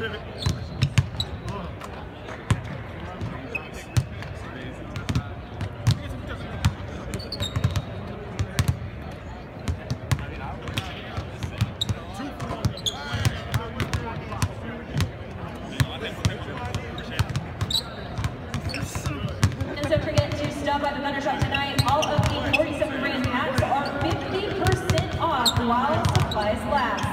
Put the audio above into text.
Pivot. don't forget to stop by the Thunder shop tonight. All of the 47 brand hats are 50% off while supplies last.